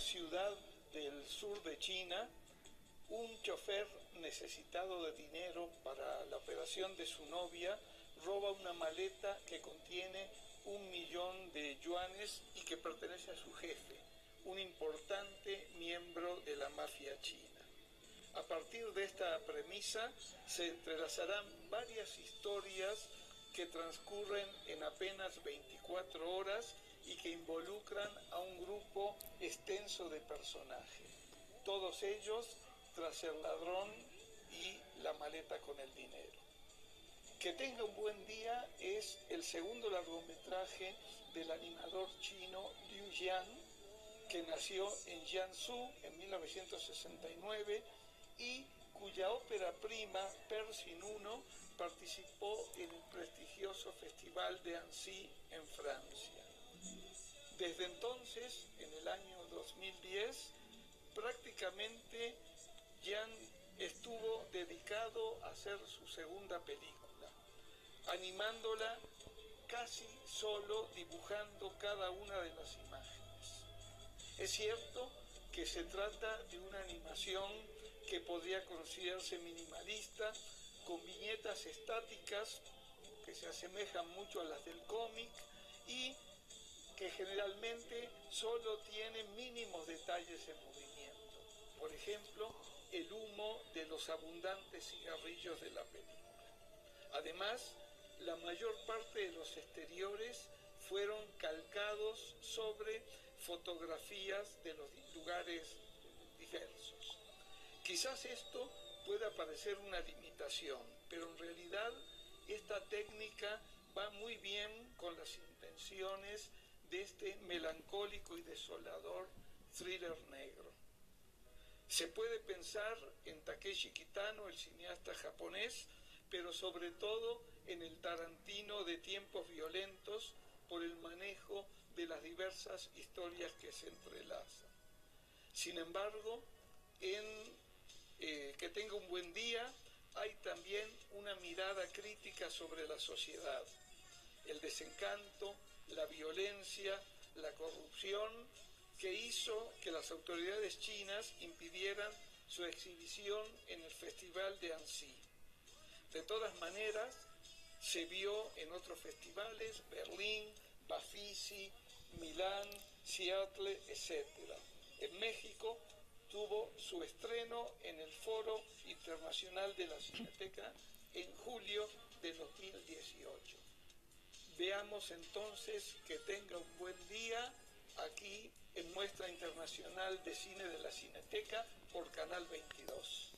ciudad del sur de China, un chofer necesitado de dinero para la operación de su novia roba una maleta que contiene un millón de yuanes y que pertenece a su jefe, un importante miembro de la mafia china. A partir de esta premisa se entrelazarán varias historias que transcurren en apenas 24 horas y que involucran a un grupo extenso de personajes, todos ellos tras el ladrón y la maleta con el dinero. Que tenga un buen día es el segundo largometraje del animador chino Liu Jian, que nació en Jiangsu en 1969 y cuya ópera prima, Persin 1, participó en el prestigioso Festival de Annecy en Francia. Desde entonces, en el año 2010, prácticamente Jan estuvo dedicado a hacer su segunda película, animándola casi solo dibujando cada una de las imágenes. Es cierto que se trata de una animación que podría considerarse minimalista, con viñetas estáticas que se asemejan mucho a las del cómic solo tienen mínimos detalles en movimiento. Por ejemplo, el humo de los abundantes cigarrillos de la película. Además, la mayor parte de los exteriores fueron calcados sobre fotografías de los lugares diversos. Quizás esto pueda parecer una limitación, pero en realidad esta técnica va muy bien con las intenciones de este melancólico y desolador thriller negro. Se puede pensar en Takeshi Kitano, el cineasta japonés, pero sobre todo en el Tarantino de tiempos violentos por el manejo de las diversas historias que se entrelazan. Sin embargo, en eh, Que tenga un buen día hay también una mirada crítica sobre la sociedad, el desencanto, la violencia, la corrupción que hizo que las autoridades chinas impidieran su exhibición en el Festival de Annecy. De todas maneras, se vio en otros festivales, Berlín, Bafisi, Milán, Seattle, etc. En México tuvo su estreno en el Foro Internacional de la Cineteca en julio de 2018. Veamos entonces que tenga un buen día aquí en Muestra Internacional de Cine de la Cineteca por Canal 22.